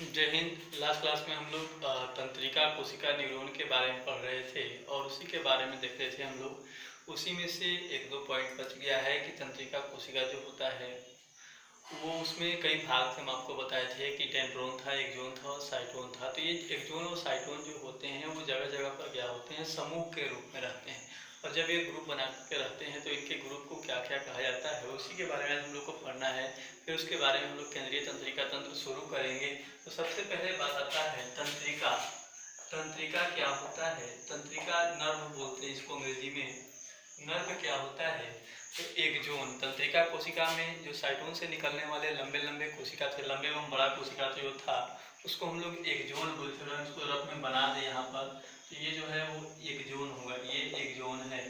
जय Hind. Last class में हम लोग तंत्रिका, कोशिका, न्यूरॉन के बारे में पढ़ रहे थे और उसी के बारे में देख रहे थे हम लोग। उसी में से एक दो पॉइंट बच गया है कि तंत्रिका, कोशिका जो होता है, वो उसमें कई भाग हम आपको बताए थे कि टेंड्रोन था एक्जोन था और साइटोन था। तो ये एक्जोन और साइटोन जो होते हैं, वो जगह जगह पर क्या होते हैं? समूह के रूप में रहते हैं। और जब ये ग्रुप बना के रहते हैं तो इनके ग्रुप को क्या क्या कहा जाता है, उसी के बारे में हम लोग को पढ़ना है। फिर उसके बारे में हम लोग केंद्रीय तंत्रिका तंत्र शुरू करेंगे। तो सबसे पहले बात आता है तंत्रिका। तंत्रिका क्या होता है? तंत्रिका नर्व बोलते हैं इसको अंग्रेज़ी में। नर्व क्या होता है? तो एक जोन, तंत्रिका कोशिका में जो साइटोन से निकलने वाले लंबे लंबे कोशिका थे, लंबे एवं बड़ा कोशिका जो था, उसको हम लोग एक जोन बोलते हैं उसको रफ में बना दें यहाँ पर। तो ये जो है वो एक जोन होगा, ये एक जोन है।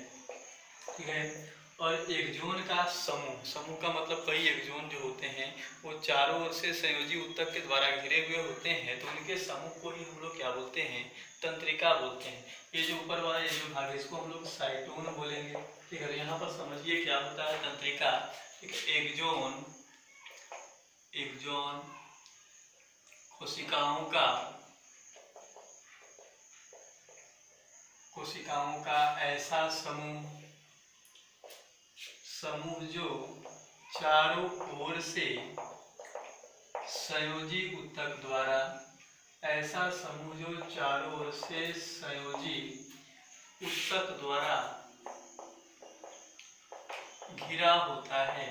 ठीक है? और एक जोन का समूह समूह का मतलब कई एक जोन जो होते हैं, वो चारों ओर से संयोजी उत्तक के द्वारा घिरे हुए होते हैं तो उनके समूह को ही हम लोग क्या बोलते हैं? तंत्रिका बोलते हैं। ये जो ऊपर वाला, ये जो भाग है, इसको हम लोग साइटोन बोलेंगे। ठीक है? यहाँ पर समझिए क्या होता है तंत्रिका। ठीक है? एक जोन एक जोन कोशिकाओं का कोशिकाओं का ऐसा समूह समूह जो चारों ओर से संयोजी उत्तक द्वारा, ऐसा समूह जो चारों ओर से संयोजी उत्तक द्वारा घिरा होता है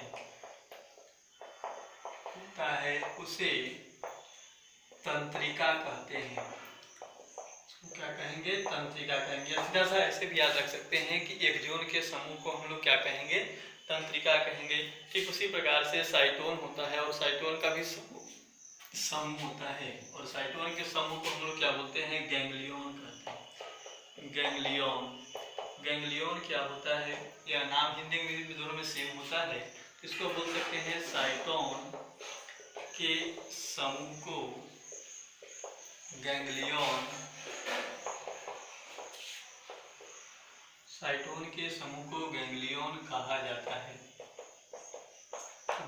होता है, उसे तंत्रिका कहते हैं। क्या कहेंगे? तंत्रिका कहेंगे। सीधा सा ऐसे भी याद रख सकते हैं कि एक जोन के समूह को हम लोग क्या कहेंगे? तंत्रिका कहेंगे। ठीक उसी प्रकार से साइटोन होता है और साइटोन का भी समूह होता है। और साइटोन के समूह को हम लोग क्या बोलते हैं? गैंग्लियन कहते हैं। गैंग्लियन। गैंग्लियन क्या होता है? या नाम हिंदी इंग्लिश में दोनों में सेम होता है। इसको बोल सकते हैं साइटोन के समूह को गैंग्लियन। साइटोन के समूह को गैंग्लियन कहा जाता है।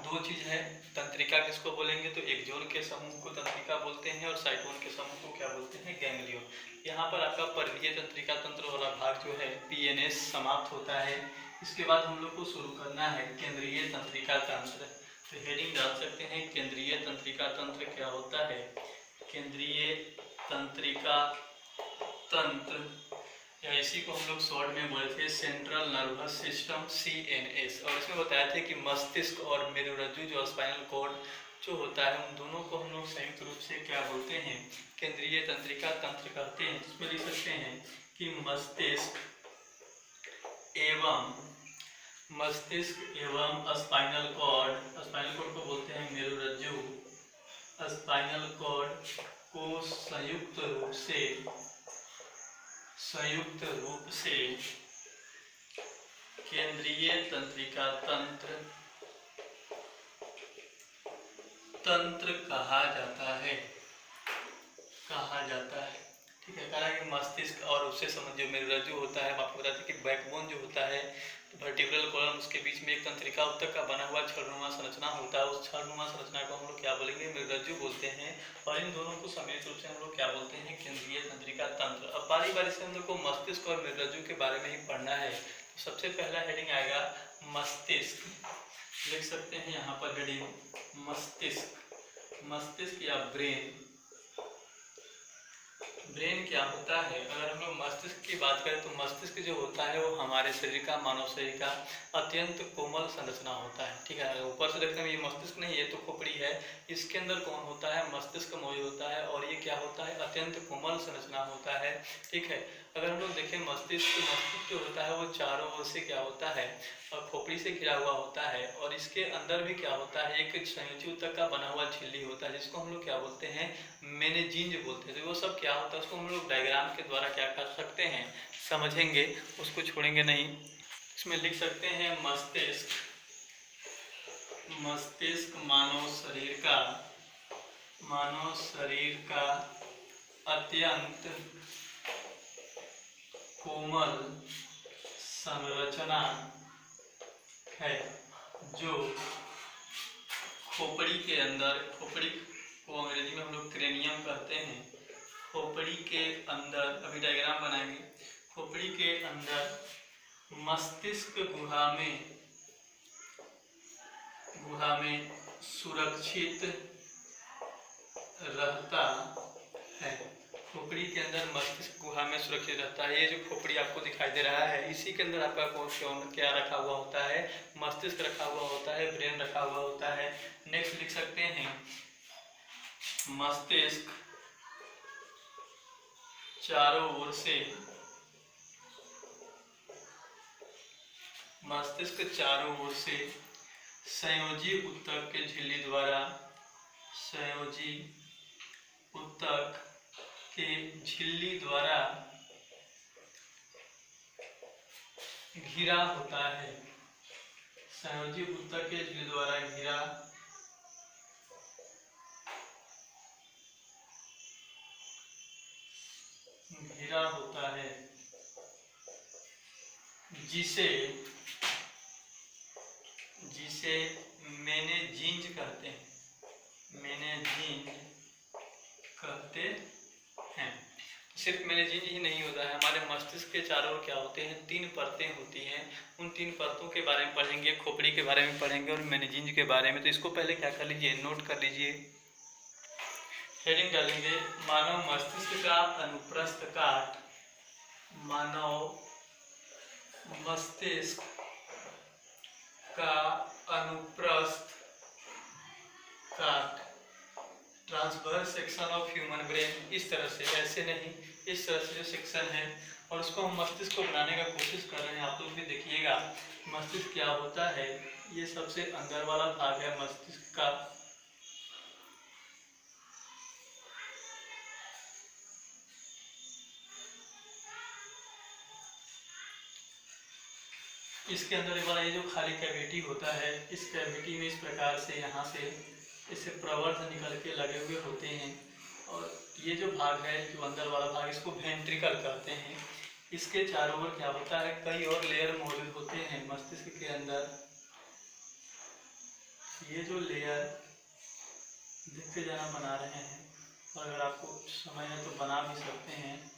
दो चीज़ है, तंत्रिका किसको बोलेंगे? तो एक जोन के समूह को तंत्रिका बोलते हैं और साइटोन के समूह को क्या बोलते हैं? गैंग्लियन। यहाँ पर आपका परिधीय तंत्रिका तंत्र वाला भाग जो है, पीएनएस समाप्त होता है। इसके बाद हम लोग को शुरू करना है केंद्रीय तंत्रिका तंत्र। तो हेडिंग डाल सकते हैं, केंद्रीय तंत्रिका तंत्र क्या होता है? केंद्रीय तंत्रिका तंत्र, या इसी को हम लोग शॉर्ट में बोले थे central nervous system C N S और इसमें बताया थे कि मस्तिष्क और मेरुरज्जु जो स्पाइनल कॉर्ड जो होता है, उन दोनों को हम लोग संयुक्त रूप से क्या बोलते हैं? केंद्रीय तंत्रिका तंत्र कहते हैं। इसमें लिख सकते हैं कि मस्तिष्क एवं मस्तिष्क एवं स्पाइनल कॉर्ड स्पाइनल कॉर्ड को बोलते हैं मेरुरज्जु स्पाइनल कॉर्ड को संयुक्त रूप से संयुक्त रूप से केंद्रीय तंत्रिका तंत्र तंत्र कहा जाता है, कहा जाता है। ठीक है, कहा मस्तिष्क और उससे संबंध जो मेरुरज्जु होता है, आपको बताते कि बैकबोन जो होता है वर्टिब्रल कॉलम उसके बीच में एक तंत्रिका उत्तक का बना हुआ छड़नुमा संरचना होता है। उस छड़नुमा संरचना को हम लोग क्या बोलेंगे? मेरुरज्जु बोलते हैं। और इन दोनों को सम्मिलित रूप से हम लोग क्या बोलते हैं? केंद्रीय तंत्रिका तंत्र। अब बारी बारी से हम लोग को मस्तिष्क और मेरुरज्जु के बारे में ही पढ़ना है। तो सबसे पहला हेडिंग आएगा मस्तिष्क। लिख सकते हैं यहाँ पर हेडिंग मस्तिष्क। मस्तिष्क या ब्रेन। ब्रेन क्या होता है? अगर हम लोग मस्तिष्क की बात करें तो मस्तिष्क जो होता है वो हमारे शरीर का, मानव शरीर का अत्यंत कोमल संरचना होता है, ठीक है? अगर ऊपर से देखते हैं, ये मस्तिष्क नहीं, ये तो खोपड़ी है। इसके अंदर कौन होता है? मस्तिष्क मौजूद होता है और ये क्या होता है? अत्यंत कोमल संरचना होता है, ठीक है? अगर हम लोग देखें, मस्तिष्क मस्तिष्क जो होता है, वो चारों ओर से क्या होता है? और खोपड़ी से घिरा हुआ होता है और इसके अंदर भी क्या होता है? एक संयोजी उत्तक का बना हुआ झिल्ली होता है, जिसको हम लोग क्या बोलते हैं? मेनेजिंज बोलते हैं। तो वो सब क्या होता है, उसको हम लोग डायग्राम के द्वारा क्या कर सकते हैं? समझेंगे, उसको छोड़ेंगे नहीं। इसमें लिख सकते हैं, मस्तिष्क। मस्तिष्क मानव शरीर का, मानव शरीर का अत्यंत कोमल संरचना है, जो खोपड़ी के अंदर, खोपड़ी को अंग्रेज़ी में हम लोग क्रेनियम कहते हैं। खोपड़ी के अंदर, अभी डायग्राम बनाएँगे। खोपड़ी के अंदर मस्तिष्क गुहा में गुहा में सुरक्षित रहता है। खोपड़ी के अंदर मस्तिष्क गुहा में सुरक्षित रहता है। ये जो खोपड़ी आपको दिखाई दे रहा है, इसी के अंदर आपका कौन क्या रखा हुआ होता है? मस्तिष्क रखा हुआ होता है, ब्रेन रखा हुआ होता है। नेक्स्ट लिख सकते हैं। मस्तिष्क चारों ओर से मस्तिष्क चारों ओर से संयोजी उत्तक के झिल्ली द्वारा, संयोजी उत्तक के झिल्ली द्वारा घिरा होता है। संयोजी उत्तर के झिल्ली द्वारा घिरा घिरा होता है, जिसे जिसे मैंने जींज कहते हैं। मैंने जींज कहते हैं सिर्फ़ मैनेजिंग ही नहीं होता है, हमारे मस्तिष्क के चारों ओर क्या होते हैं? तीन परतें होती हैं। उन तीन परतों के बारे में पढ़ेंगे, खोपड़ी के बारे में पढ़ेंगे और मैनेजिंग के बारे में। तो इसको पहले क्या कर लीजिए? नोट कर लीजिए। हेडिंग डालेंगे। मानव मस्तिष्क का अनुप्रस्थ काट। मानव मस्तिष्क का अनुप्रस्थ काट। Transverse section of human brain. इस तरह से। ऐसे नहीं। इस तरह से जो सेक्शन है और उसको हम मस्तिष्क को बनाने का कोशिश कर रहे हैं, आप लोग भी देखिएगा, मस्तिष्क क्या होता है, ये सबसे अंदर वाला भाग है मस्तिष्क का। इसके अंदर वाला ये जो खाली कैविटी होता है, इस कैविटी में इस प्रकार से यहाँ से इससे प्रवर्ध निकल के लगे हुए होते हैं। और ये जो भाग है, जो अंदर वाला भाग, इसको वेंट्रिकल कहते हैं। इसके चारों ओर क्या होता है? कई और लेयर मौजूद होते हैं मस्तिष्क के अंदर। ये जो लेयर देखते जाना बना रहे हैं, और अगर आपको समय है तो बना भी सकते हैं।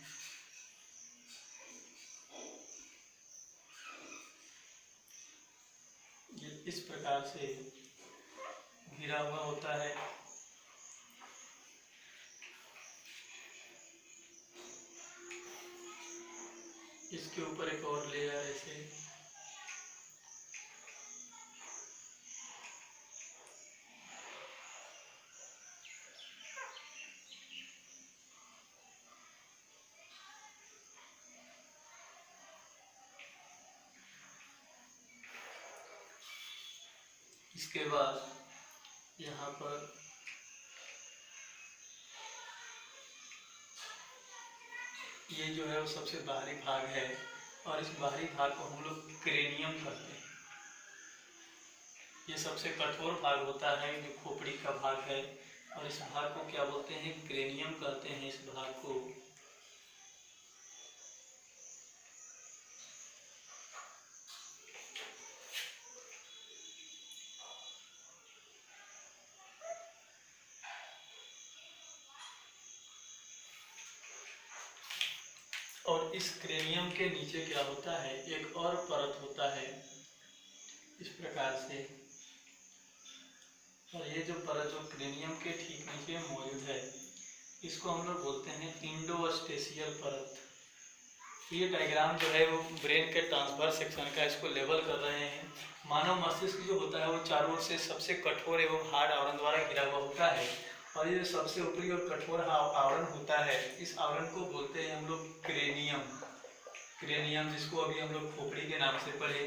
ये इस प्रकार से घिरा हुआ होता है। ऊपर एक और लेयर ऐसे। इसके बाद यहाँ पर ये जो है वो सबसे बाहरी भाग है। और इस बाहरी भाग को हम लोग क्रेनियम कहते हैं। ये सबसे कठोर भाग होता है जो खोपड़ी का भाग है। और इस भाग को क्या बोलते हैं? क्रेनियम कहते हैं इस भाग को और इस क्रेनियम के नीचे क्या होता है? एक और परत होता है। इस प्रकार से। और ये जो परत जो क्रेनियम के ठीक नीचे मौजूद है, इसको हम लोग बोलते हैं इंडोस्टेशियल परत। ये डायग्राम जो है वो ब्रेन के ट्रांसफ़र सेक्शन का इसको लेवल कर रहे हैं। मानव मस्तिष्क जो होता है वो चारों ओर से सबसे कठोर एवं हार्ड आवरण द्वारा घिरा हुआ होता है। और ये सबसे ऊपरी और कठोर आवरण होता है। इस आवरण को बोलते हैं हम लोग क्रेनियम। क्रेनियम, जिसको अभी हम लोग खोपड़ी के नाम से पढ़े,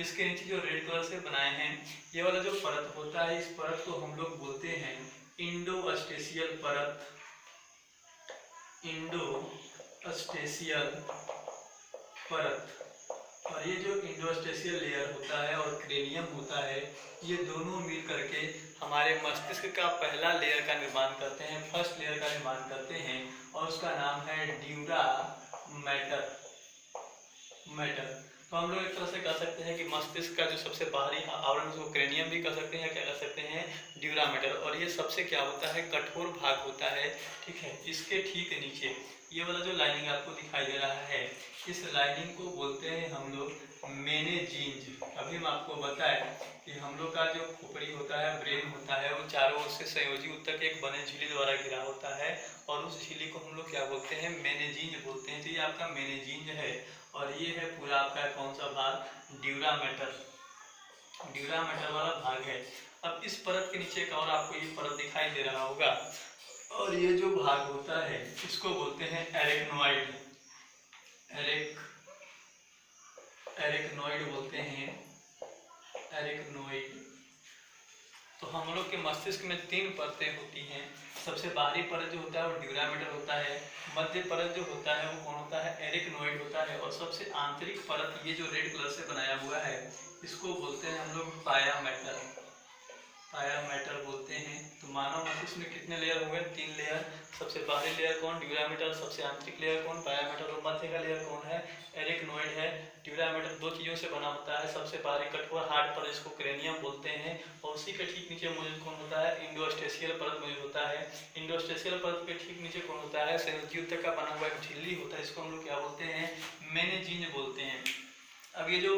इसके नीचे जो रेड कलर से बनाए हैं, ये वाला जो परत होता है, इस परत को हम लोग बोलते हैं इंडो अस्टेशियल परत। इंडो अस्टेशियल परत। और ये जो इंडोस्टेशियल लेयर होता है और क्रेनियम होता है, ये दोनों मिल करके हमारे मस्तिष्क का पहला लेयर का निर्माण करते हैं फ़र्स्ट लेयर का निर्माण करते हैं, और उसका नाम है ड्यूरा मैटर। मैटर। तो हम लोग एक तरह से कह सकते हैं कि मस्तिष्क का जो सबसे बाहरी आवरण उसको क्रेनियम भी कह सकते हैं क्या कह सकते हैं ड्यूरामेटर और ये सबसे क्या होता है, कठोर भाग होता है, ठीक है? इसके ठीक नीचे। ये वाला जो लाइनिंग आपको दिखाई दे रहा है, इस लाइनिंग को बोलते हैं हम लोग मेने जीन्स अभी हम आपको बताएँ कि हम लोग का जो खोपड़ी होता है ब्रेन होता है, वो चारों ओर से संयोजी उत्तक एक बने झीली द्वारा घिरा होता है। और उस झीली को हम लोग क्या बोलते हैं मेनेजीन बोलते हैं। तो ये आपका मेनेजीन है। और ये है पूरा आपका कौन सा भाग? Dura metal. ड्यूरामेटर ड्यूरामेटर वाला भाग है। अब इस परत के नीचे का और आपको ये परत दिखाई दे रहा होगा। और ये जो भाग होता है, इसको बोलते हैं एरेक्नोइड। एरेक एरेक्नोइड बोलते हैं। एरिकनोइड। तो हम लोग के मस्तिष्क में तीन परतें होती हैं। सबसे बाहरी परत जो होता है वो ड्यूरामेटर होता है, मध्य परत जो होता है वो कौन होता है? एरिकनोइड होता है और सबसे आंतरिक परत ये जो रेड कलर से बनाया हुआ है, इसको बोलते हैं हम लोग पाया मैटर पाया मैटर बोलते हैं। तो मानव मस्तिष्क में कितने लेयर हो गए? तीन लेयर सबसे बाहरी लेयर कौन? ड्यूरामीटर सबसे आंतरिक लेयर कौन? पायामीटर और मध्य का लेयर कौन है? एरिकनोइड है। ड्यूरामीटर दो चीज़ों से बना होता है। सबसे बाहरी कठोर हार्ड पर इसको क्रेनियम बोलते हैं। और उसी के ठीक नीचे मौजूद कौन होता है? इंडोस्टेशियल परत मौजूद होता है। इंडोस्टेशियल परत के ठीक नीचे कौन होता है? संयुक्त तक का बना हुआ एक झिल्ली होता है इसको हम लोग क्या बोलते हैं? मैनेजीन बोलते हैं। अब ये जो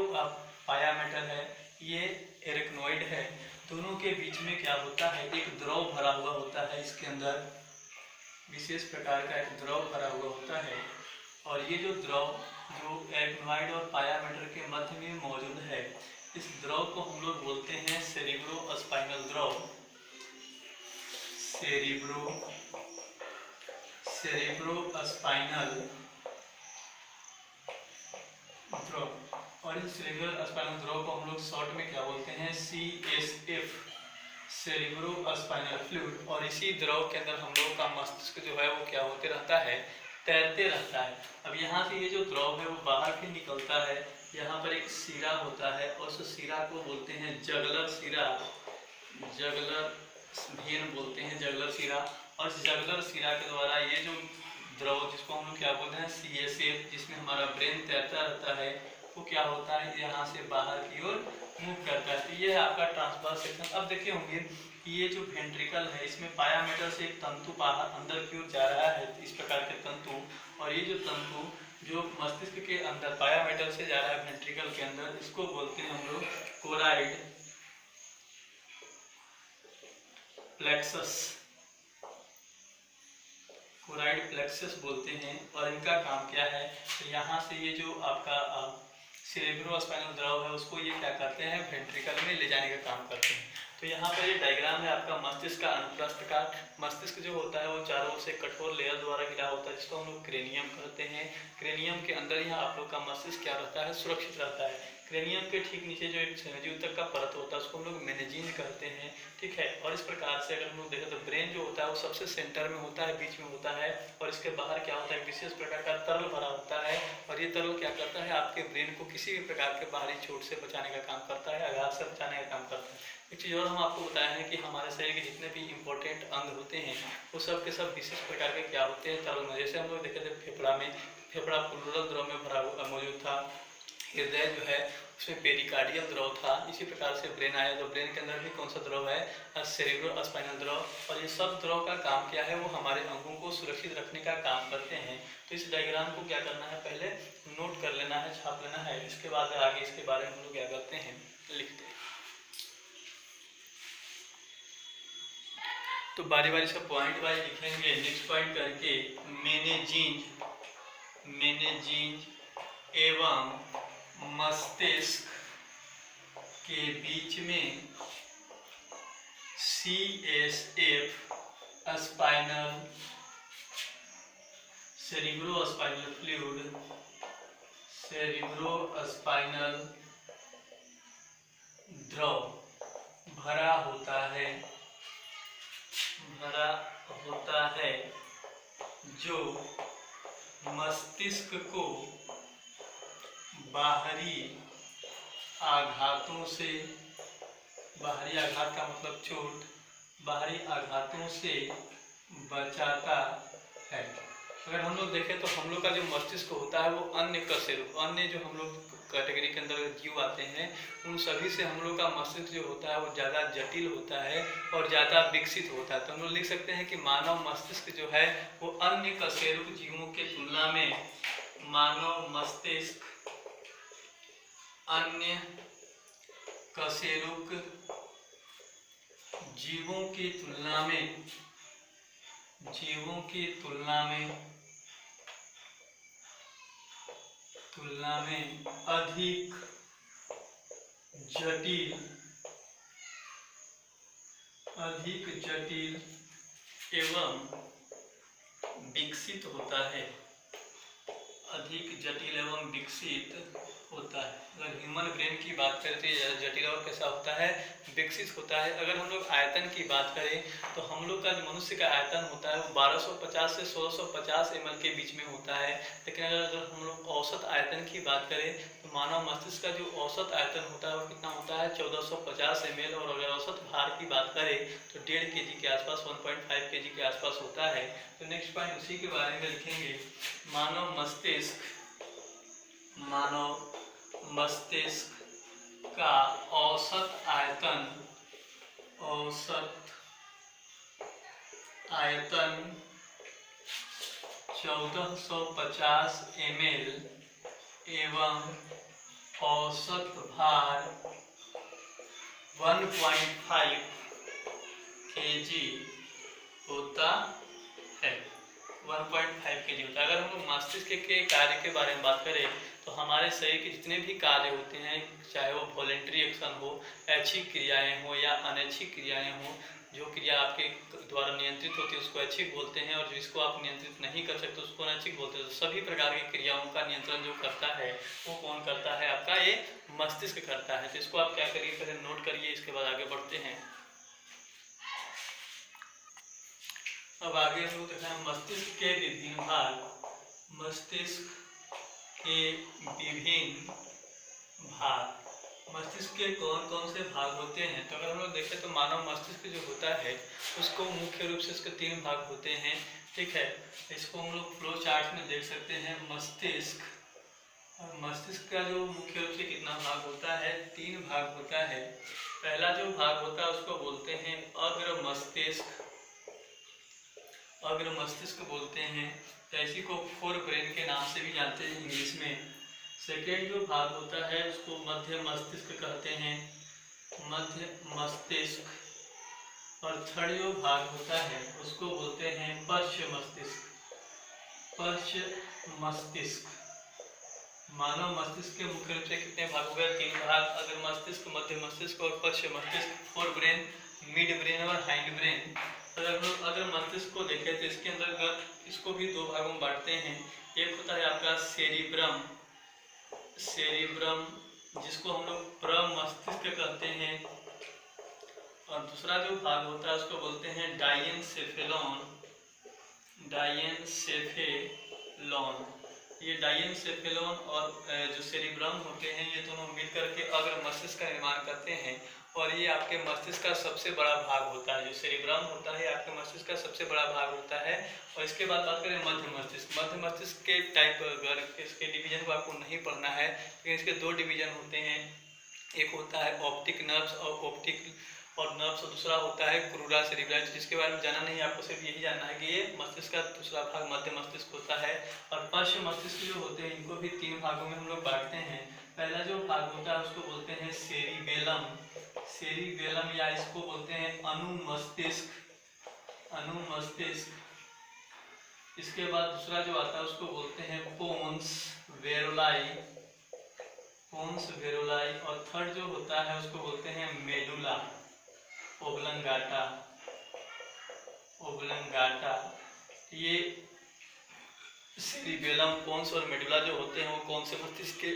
पायामेटर है, ये एरिकनोइड है। दोनों के बीच में क्या होता है? एक द्रव भरा हुआ होता है, इसके अंदर विशेष प्रकार का एक द्रव भरा हुआ होता है। और ये जो द्रव, जो एग्नोइड और पायामीटर के मध्य में मौजूद है, इस द्रव को हम लोग बोलते हैं सेरिब्रो स्पाइनल द्रव। सेरिब्रो सेरिब्रो स्पाइनल द्रव। और इस सेरिब्रल स्पाइनल द्रव को हम लोग शॉर्ट में क्या बोलते हैं? C S F cerebrospinal fluid और इसी द्रव के अंदर हम लोग का मस्तिष्क जो है वो क्या होते रहता है? तैरते रहता है। अब यहाँ से ये जो द्रव है वो बाहर भी निकलता है। यहाँ पर एक सीरा होता है और उस सीरा को बोलते हैं जगलर सीरा। जगलर भेन बोलते हैं जगलर सीरा। और जगलर सीरा के द्वारा ये जो द्रव जिसको हम लोग क्या बोलते हैं? सी एस एफ़ जिसमें हमारा ब्रेन तैरता रहता है। वो क्या होता है, यहाँ से बाहर की ओर मूव करता है। तो ये है आपका ट्रांसफ़र सेक्शन अब देखे होंगे कि ये जो वेंट्रिकल है, इसमें पायामीटर से एक तंतु बाहर, अंदर की ओर जा रहा है, इस प्रकार के तंतु। और ये जो तंतु, जो मस्तिष्क के अंदर पायामीटर से जा रहा है वेंट्रिकल के अंदर, इसको बोलते हैं हम लोग कोराइड प्लेक्सस कोराइड प्लेक्सस बोलते हैं। और इनका काम क्या है? तो यहाँ से ये जो आपका सेरेब्रोस्पाइनल द्रव है, उसको ये क्या करते हैं? वेंट्रिकल में ले जाने का काम करते हैं। तो यहाँ पर ये डायग्राम है आपका मस्तिष्क का अनुप्रस्थ का मस्तिष्क जो होता है वो चारों ओर से कठोर लेयर द्वारा घिरा होता है, जिसको हम लोग क्रेनियम कहते हैं। क्रेनियम के अंदर यहाँ आप लोग का मस्तिष्क क्या रहता है? सुरक्षित रहता है। क्रेनियम के ठीक नीचे जो एक संयोजी तक का परत होता है, उसको हम लोग मेनेजीन कहते हैं, ठीक है? और इस प्रकार से अगर हम लोग देखें तो ब्रेन जो होता है, वो सबसे सेंटर में होता है, बीच में होता है, और इसके बाहर क्या होता है? विशेष प्रकार का तरल भरा होता है, और ये तरल क्या करता है? आपके ब्रेन को किसी भी प्रकार के बाहरी चोट से बचाने का काम करता है, आघात से बचाने का काम करता है। एक चीज़ और हम आपको बताए हैं कि हमारे शरीर के जितने भी इंपॉर्टेंट अंग होते हैं, वो सब के सब विशेष प्रकार के क्या होते हैं? तरल में जैसे हम लोग देखे थे फेफड़ा में, फेफड़ा पुलरल द्रव में भरा मौजूद था, हृदय जो है उसमें पेरिकार्डियल द्रव था। इसी प्रकार से ब्रेन आया। तो ब्रेन के अंदर भी कौन सा द्रव है? सेरिब्रो स्पाइनल द्रव। और ये सब द्रव का काम क्या है? वो हमारे अंगों को सुरक्षित रखने का काम करते हैं। तो इस डायग्राम को क्या करना है? पहले नोट कर लेना है, छाप लेना है। इसके बाद आगे इसके बारे में हम लोग क्या करते हैं, लिखते हैं। तो बारी बारी से पॉइंट वाइज लिखेंगे। नेक्स्ट पॉइंट करके मैंने जीन मैंने जीन एवं मस्तिष्क के बीच में C S F spinal cerebrospinal fluid cerebrospinal द्रव भरा होता है। भरा होता है, जो मस्तिष्क को बाहरी आघातों से, बाहरी आघात का मतलब चोट, बाहरी आघातों से बचाता है। अगर हम लोग देखें तो हम लोग का जो मस्तिष्क होता है वो अन्य कशेरुक अन्य जो हम लोग कैटेगरी के अंदर जीव आते हैं, उन सभी से हम लोग का मस्तिष्क जो होता है वो ज़्यादा जटिल होता है और ज़्यादा विकसित होता है। तो हम लोग लिख सकते हैं कि मानव मस्तिष्क जो है वो अन्य कशेरुक जीवों के तुलना में मानव मस्तिष्क अन्य कशेरुक जीवों की तुलना में, जीवों की तुलना में तुलना में अधिक जटिल अधिक जटिल एवं विकसित होता है। अधिक जटिल एवं विकसित होता है। अगर ह्यूमन ब्रेन की बात करें तो ज़्यादा जटिल और कैसा होता है? विकसित होता है। अगर हम लोग आयतन की बात करें तो हम लोग का जो मनुष्य का आयतन होता है, वो 1250 से 1650 ml के बीच में होता है। लेकिन अगर अगर हम लोग औसत आयतन की बात करें तो मानव मस्तिष्क का जो औसत आयतन होता है, वो कितना होता है? 1450 ml और अगर औसत भार की बात करें तो डेढ़ के के आसपास 1.5 के के आसपास होता है। तो नेक्स्ट पॉइंट उसी के बारे में लिखेंगे। मानव मस्तिष्क मानव मस्तिष्क का औसत आयतन औसत आयतन 1450 ml एवं औसत भार 1.5 kg होता 1.5 kg होता है। अगर हम लोग मस्तिष्क के कार्य के बारे में बात करें तो हमारे शरीर के जितने भी कार्य होते हैं, चाहे वो वॉलेंट्री एक्शन हो ऐच्छिक क्रियाएँ हो या अनैच्छिक क्रियाएँ हो, जो क्रिया आपके द्वारा नियंत्रित होती है, उसको ऐच्छिक बोलते हैं और जिसको आप नियंत्रित नहीं कर सकते, उसको अनैच्छिक बोलते हैं। तो सभी प्रकार की क्रियाओं का नियंत्रण जो करता है, वो कौन करता है? आपका ये मस्तिष्क करता है। तो इसको आप क्या करिए, पहले नोट करिए, इसके बाद आगे बढ़ते हैं। अब आगे हम लोग देखते हैं मस्तिष्क के विभिन्न भाग। मस्तिष्क के विभिन्न भाग। मस्तिष्क के कौन कौन से भाग होते हैं? तो अगर हम लोग देखें तो मानव मस्तिष्क जो होता है, उसको मुख्य रूप से इसके तीन भाग होते हैं। ठीक है? इसको हम लोग फ्लो चार्ट में देख सकते हैं। मस्तिष्क। मस्तिष्क का जो मुख्य रूप से कितना भाग होता है? तीन भाग होता है। पहला जो भाग होता है, उसको बोलते हैं अग्र मस्तिष्क अग्र मस्तिष्क बोलते हैं तो इसी को फोर ब्रेन के नाम से भी जानते हैं इंग्लिश में सेकेंड जो भाग होता है, उसको मध्य मस्तिष्क कहते हैं। मध्य मस्तिष्क। और थर्ड जो भाग होता है, उसको बोलते हैं पश्च मस्तिष्क। पश्च मस्तिष्क। मानव मस्तिष्क के मुख्य रूप से कितने भाग हो गए? तीन भाग। अगर मस्तिष्क मध्य मस्तिष्क और पश्च मस्तिष्क फोर ब्रेन मिड ब्रेन और हाइंड ब्रेन अगर हम अगर मस्तिष्क को देखें तो इसके अंदर इसको भी दो भागों में बांटते हैं। एक होता है आपका सेरिब्रम। सेरिब्रम, जिसको हम लोग प्रमस्तिष्क कहते हैं। और दूसरा जो भाग होता है, उसको बोलते हैं डायन सेफेलॉन डायन सेफेलॉन ये डायन सेफेलॉन और जो सेरिब्रम होते हैं, ये दोनों मिलकर के अगर मस्तिष्क का निर्माण करते हैं। और ये आपके मस्तिष्क का सबसे बड़ा भाग होता है, जो सेरिब्रम होता है आपके मस्तिष्क का सबसे बड़ा भाग होता है। और इसके बाद बात करें मध्य मस्तिष्क। मध्य मस्तिष्क के टाइप अगर इसके डिवीज़न को आपको नहीं पढ़ना है, लेकिन इसके दो डिवीज़न होते हैं। एक होता है ऑप्टिक नर्व्स और ऑप्टिक और नर्व्स और दूसरा होता है क्रूरा सेरिब्रल जिसके बारे में जाना नहीं आपको सिर्फ़ यही जानना है कि ये मस्तिष्क का दूसरा भाग मध्य मस्तिष्क होता है। और पश्चिम मस्तिष्क जो होते हैं, इनको भी तीन भागों में हम लोग बांटते हैं। पहला जो भाग होता है, उसको बोलते हैं सेरिबेलम सेरिबेलम या इसको बोलते हैं अनुमस्तिष्क अनुमस्तिष्क इसके बाद दूसरा जो आता है उसको बोलते हैं पोन्स वेरोलाई। पोन्स वेरोलाई और थर्ड जो होता है उसको बोलते हैं मेडुला ओबलंगाटा। ओबलंगाटा। ये सेरिबेलम पोन्स और मेडुला जो होते हैं वो कौन से मस्तिष्क के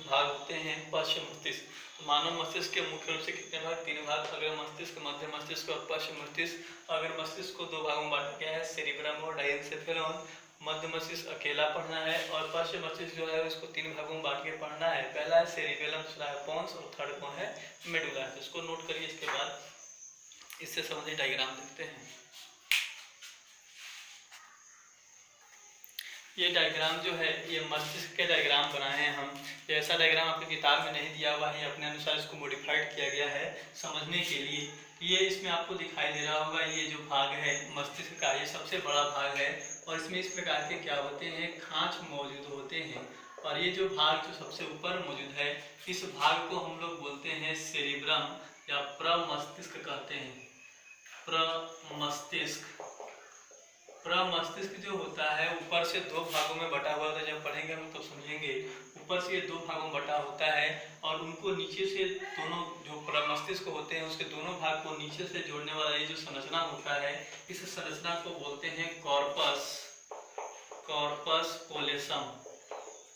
भाग होते हैं पश्चिम मस्तिष्क। मानव मस्तिष्क के मुख्य रूप से कितने भाग? तीन भाग। अगर मस्तिष्क, मध्य मस्तिष्क और पश्चिम मस्तिष्क। अगर मस्तिष्क को दो भागों में बांटा गया है, सेरिब्रम और डायनसेफेलॉन मध्य मस्तिष्क अकेला पढ़ना है और पश्चिम मस्तिष्क जो है, उसको तीन भागों में बांट के पढ़ना है। पहला है सेरिबेलम दूसरा है पॉन्स और थर्ड कौन है मेडुला। है इसको नोट करिए इसके बाद। इससे संबंधित डायग्राम देखते हैं। ये डायग्राम जो है, ये मस्तिष्क के डायग्राम बनाए हैं हम। ये ऐसा डायग्राम आपकी किताब में नहीं दिया हुआ है अपने अनुसार इसको मॉडिफाइड किया गया है समझने के लिए। ये इसमें आपको दिखाई दे रहा होगा, ये जो भाग है, मस्तिष्क का, ये सबसे बड़ा भाग है। और इसमें इस प्रकार के क्या होते हैं, खाँच मौजूद होते हैं। और ये जो भाग जो सबसे ऊपर मौजूद है, इस भाग को हम लोग बोलते हैं सेरिब्रम या प्रमस्तिष्क कहते हैं। प्रमस्तिष्क। प्रमस्तिष्क जो होता है, ऊपर से दो भागों में बटा हुआ होता है। जब पढ़ेंगे हम तो समझेंगे। ऊपर से ये दो भागों में बटा होता है और उनको नीचे से दोनों जो प्रमस्तिष्क होते हैं, उसके दोनों भाग को नीचे से जोड़ने वाला ये जो संरचना होता है, इस संरचना को बोलते हैं कॉर्पस। कॉर्पस पोलेसम।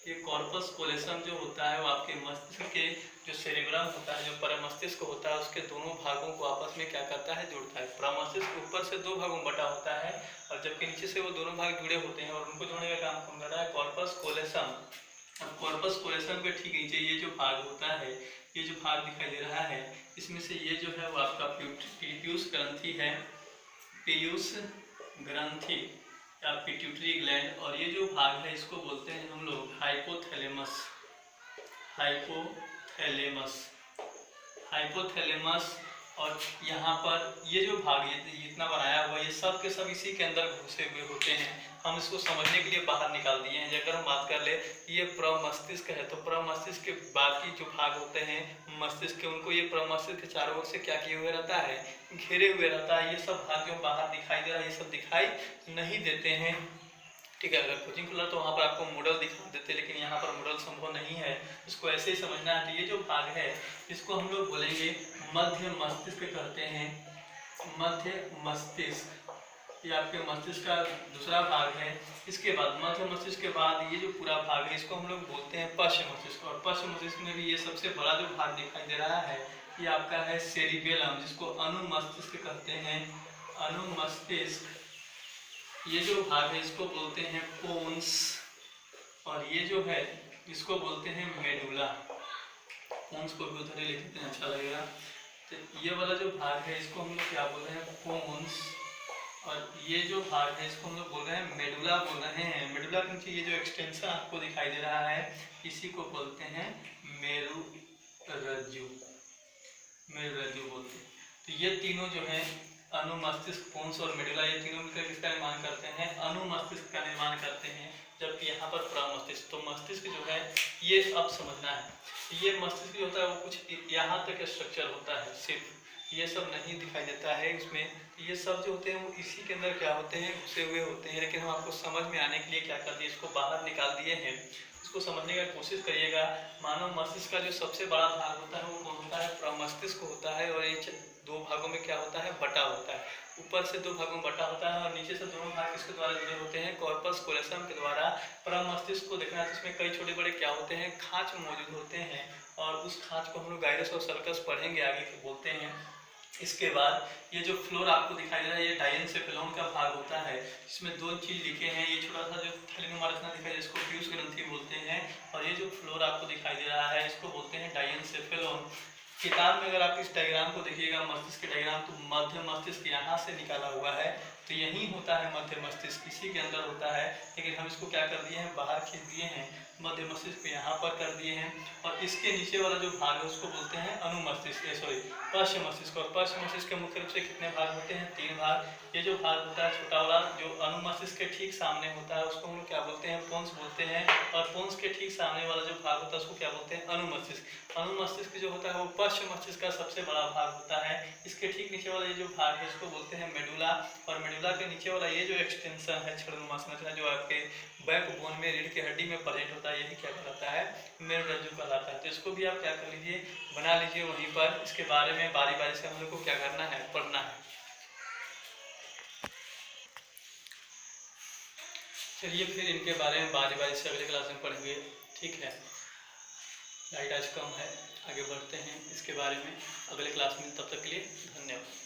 ये कॉर्पस कोलेसम जो होता है, वो आपके मस्तिष्क के जो सेरिब्रम होता है, जो परमस्तिष्क होता है, उसके दोनों भागों को आपस में क्या करता है, जोड़ता है। परमस्तिष्क ऊपर से दो भागों में बटा होता है और जबकि नीचे से वो दोनों भाग जुड़े होते हैं और उनको जोड़ने का काम कौन कर रहा है? कॉर्पस कोलेसम और कॉर्पस कोलेसम के ठीक नीचे ये जो भाग होता है, ये जो भाग दिखाई दे रहा है, इसमें से ये जो है वो आपका पीयूष ग्रंथि है। पीयूष ग्रंथि। या पिट्यूटरी ग्लैंड और ये जो भाग है, इसको बोलते हैं हम लोग हाइपोथैलेमस हाइपोथैलेमस हाइपोथैलेमस और यहाँ पर ये जो भाग, ये इतना बनाया हुआ, ये सब के सब इसी के अंदर घुसे हुए होते हैं। हम इसको समझने के लिए बाहर निकाल दिए हैं। अगर हम बात कर ले ये प्रमस्तिष्क है तो प्रमस्तिष्क के बाकी जो भाग होते हैं, मस्तिष्क के, उनको ये प्रमस्तिष्क के चारों ओर से क्या किए हुए रहता है? घेरे हुए रहता है। ये सब भाग जो बाहर दिखाई दे रहा है, ये सब दिखाई नहीं देते हैं। ठीक है, अगर कोचिंग खुला तो वहाँ पर आपको मॉडल दिखा देते लेकिन यहाँ पर मॉडल संभव नहीं है। इसको ऐसे ही समझना है। तो ये जो भाग है, इसको हम लोग बोलेंगे मध्य मस्तिष्क कहते हैं। मध्य मस्तिष्क। ये आपके मस्तिष्क का दूसरा भाग है, इसके बाद मध्य मस्तिष्क के बाद ये जो पूरा भाग है, इसको हम लोग बोलते हैं पश्चिम मस्तिष्क। और पश्चिम मस्तिष्क में भी ये सबसे बड़ा जो भाग दिखाई दे रहा है, ये आपका है सेरिबेलम, जिसको अनुमस्तिष्क कहते हैं। अनुमस्तिष्क ये जो भाग है, इसको बोलते हैं पोन्स और ये जो है, इसको बोलते हैं मेडुला। पोन्स को भी उधर लिखते हैं अच्छा लगेगा। तो ये वाला जो भाग है, इसको हम लोग क्या बोल रहे हैं? पोन्स और ये जो भाग है इसको हम लोग बोल रहे हैं मेडुला बोल रहे हैं मेडुला के नीचे ये जो एक्सटेंशन आपको दिखाई दे रहा है, इसी को बोलते हैं मेरु रज्जु मेरु रज्जु बोलते हैं। तो ये तीनों जो है अनुमस्तिष्क पोन्स और मेडुला ये तीनों मिलकर किसका निर्माण करते हैं? अनुमस्तिष्क का निर्माण करते हैं, जबकि यहाँ पर प्रमस्तिष्क तो मस्तिष्क जो है, ये अब समझना है। ये मस्तिष्क जो होता है, वो कुछ यहाँ तक स्ट्रक्चर होता है, सिर्फ़। ये सब नहीं दिखाई देता है उसमें ये सब जो होते हैं वो इसी के अंदर क्या होते हैं, घुसे हुए होते हैं, लेकिन हम आपको समझ में आने के लिए क्या कर दिए, इसको बाहर निकाल दिए हैं। इसको समझने का कोशिश करिएगा। मानव मस्तिष्क का जो सबसे बड़ा भाग होता है, वो कौन होता है? प्रमस्तिष्क होता है और ये दो भागों में क्या होता है? बटा होता है। ऊपर से दो भागों में बटा होता है और नीचे से दोनों भाग किसके द्वारा जुड़े होते हैं? कॉर्पस कोलेसम के द्वारा। परमस्तिष्क को देखना है इसमें कई छोटे बड़े क्या होते हैं? खांच मौजूद होते हैं और उस खाँच को हम लोग गायरस और सर्कस पढ़ेंगे आगे बोलते हैं। इसके बाद ये जो फ्लोर आपको दिखाई दे रहा है, ये डायन से फिलोन का भाग होता है। इसमें दो चीज़ लिखे हैं। ये छोटा सा जो थैलीनुमा रचना दिखाई इसको फ्यूज ग्रंथि बोलते हैं। और ये जो फ्लोर आपको दिखाई दे रहा है, इसको बोलते हैं डायन से फिलोन किताब में अगर आप इस डायग्राम को देखिएगा, मस्तिष्क के डायग्राम तो मध्य मस्तिष्क यहाँ से निकाला हुआ है। तो यही होता है मध्य मस्तिष्क, इसी के अंदर होता है। लेकिन हम इसको क्या कर दिए हैं? बाहर खींच दिए हैं। मध्य मस्तिष्क यहाँ पर कर दिए हैं और इसके नीचे वाला जो भाग है उसको बोलते हैं अनुमस्तिष्क सॉरी पश्चिम मस्तिष्क और पश्चिम मस्तिष्क के मुख्य रूप से कितने भाग होते हैं? तीन भाग। ये जो भाग होता है, छोटा वाला, जो अनुमस्तिष्क के ठीक सामने होता है, उसको हम लोग क्या बोलते हैं? पोन्स बोलते हैं। और पोन्स के ठीक सामने वाला जो भाग होता है, उसको क्या बोलते हैं? अनुमस्तिष्क। अनुमस्तिष्क जो होता है, वो पश्चिम मस्तिष्क का सबसे बड़ा भाग होता है। इसके ठीक नीचे वाला ये जो भाग है उसको बोलते हैं मेडुला। और मेडुला के नीचे वाला ये जो एक्सटेंशन है संरचना जो आपके बैक बोन में रीढ़ की हड्डी में प्रेजेंट होता है, यही क्या कहलाता है? मेरुरज्जु कहलाता है। तो इसको भी आप क्या कर लीजिए, बना लीजिए वहीं पर। इसके बारे में बारी बारी से हम लोग को क्या करना है, पढ़ना है। चलिए फिर इनके बारे में बारी बारी से अगले क्लास में पढ़ेंगे। ठीक है? लाइट आज कम है, आगे बढ़ते हैं इसके बारे में। अगले क्लास में, तब तक के लिए धन्यवाद।